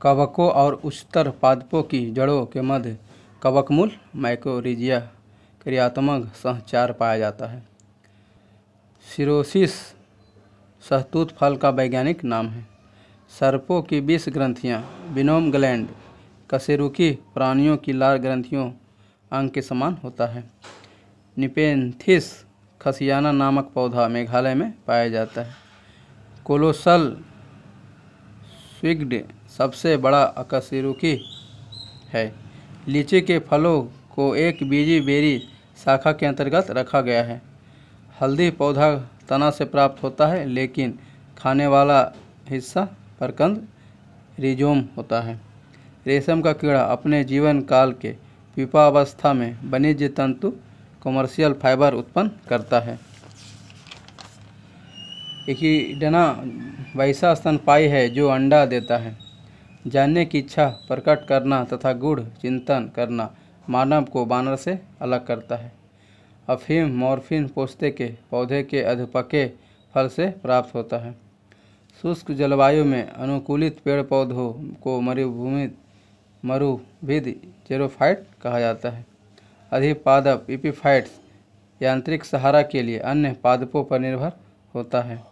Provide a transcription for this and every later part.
कवकों और उच्चतर पादपों की जड़ों के मध्य कवकमूल माइक्रोरिजिया क्रियात्मक संचार पाया जाता है। सिरोसिस सहतूत फल का वैज्ञानिक नाम है। सर्पों की बीस ग्रंथियाँ, बिनोम ग्लैंड कशेरुकी प्राणियों की लार ग्रंथियों, अंग के समान होता है। निपेंथिस खसियाना नामक पौधा मेघालय में पाया जाता है। कोलोसल स्विग्ड सबसे बड़ा अकशेरुकी है। लीची के फलों को एक बीजी बेरी शाखा के अंतर्गत रखा गया है। हल्दी पौधा तना से प्राप्त होता है, लेकिन खाने वाला हिस्सा परकंद रिजोम होता है। रेशम का कीड़ा अपने जीवन काल के पिपावस्था में वाणिज्य तंतु कमर्शियल फाइबर उत्पन्न करता है। एकिडना वैसा स्तनपाई है, जो अंडा देता है। जानने की इच्छा प्रकट करना तथा गुड़ चिंतन करना मानव को बानर से अलग करता है। अफीम मॉर्फिन पोस्ते के पौधे के अधपके फल से प्राप्त होता है। शुष्क जलवायु में अनुकूलित पेड़ पौधों को मरुभूमि, मरुभिद जेरोफाइट कहा जाता है। अधिक पादप इपीफाइट्स यांत्रिक सहारा के लिए अन्य पादपों पर निर्भर होता है।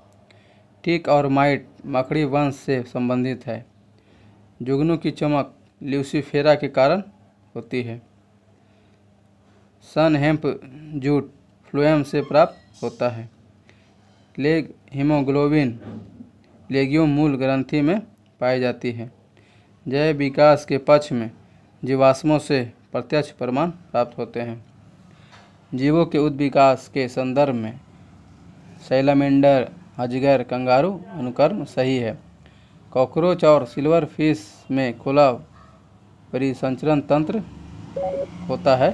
टिक और माइट मकड़ी वंश से संबंधित है। जुगनू की चमक ल्यूसीफेरा के कारण होती है। सन हेम्प जूट फ्लोएम से प्राप्त होता है। लेग हीमोग्लोबिन लेगियोम मूल ग्रंथि में पाई जाती है। जय विकास के पक्ष में जीवाश्मों से प्रत्यक्ष प्रमाण प्राप्त होते हैं। जीवों के उद्विकास के संदर्भ में सैलामेंडर, अजगर, कंगारू अनुकर्म सही है। कॉकरोच और सिल्वर फ़िश में खुला परिसंचरण तंत्र होता है।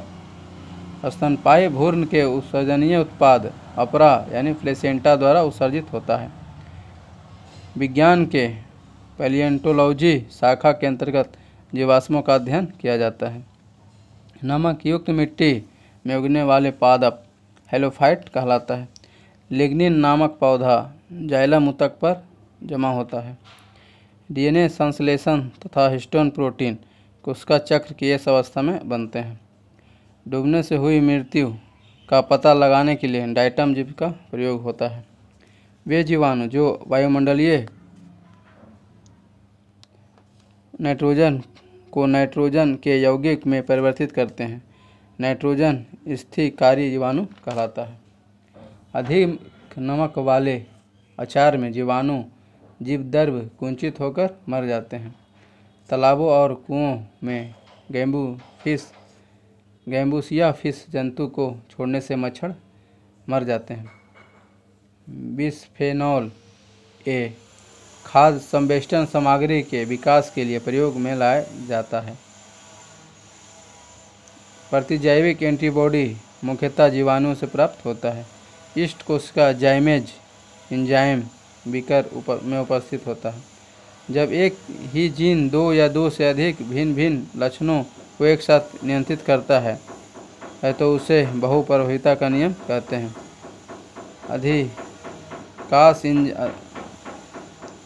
स्तनपायी भूर्ण के उत्सर्जनीय उत्पाद, अपरा यानी प्लेसेंटा द्वारा उत्सर्जित होता है। विज्ञान के पैलियंटोलॉजी शाखा के अंतर्गत जीवाश्मों का अध्ययन किया जाता है। नमक युक्त मिट्टी में उगने वाले पादप हेलोफाइट कहलाता है। लिग्निन नामक पौधा जाइलम उतक पर जमा होता है। डीएनए संश्लेषण तथा हिस्टोन प्रोटीन कोशिका चक्र की इस अवस्था में बनते हैं। डूबने से हुई मृत्यु का पता लगाने के लिए डाइटम जीव का प्रयोग होता है। वे जीवाणु जो वायुमंडलीय नाइट्रोजन को नाइट्रोजन के यौगिक में परिवर्तित करते हैं। नाइट्रोजन स्थिकारी जीवाणु कहलाता है। अधिक नमक वाले अचार में जीवाणु जीवदर्भ कुंचित होकर मर जाते हैं। तालाबों और कुओं में गेम्बू फ़िश गैम्बूसिया फ़िश जंतु को छोड़ने से मच्छर मर जाते हैं। बिस्फेनॉल, ए खाद्य संवेष्टन सामग्री के विकास के लिए प्रयोग में लाया जाता है। प्रतिजैविक एंटीबॉडी मुख्यतः जीवाणुओं से प्राप्त होता है। ईस्ट कोशिका जाइमेज इंजाइम बिकर ऊपर में उपस्थित होता है। जब एक ही जीन दो या दो से अधिक भिन्न भिन्न लक्षणों को एक साथ नियंत्रित करता है है तो उसे बहुप्रभाविता का नियम कहते हैं। अधिकाश इंज,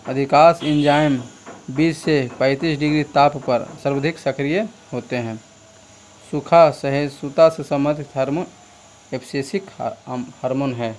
अधिकाश इंजाइम 20 से 35 डिग्री ताप पर सर्वाधिक सक्रिय होते हैं। सूखा सहिष्णुता से संबंधित हार्मोन एब्सेसिक हार्मोन है।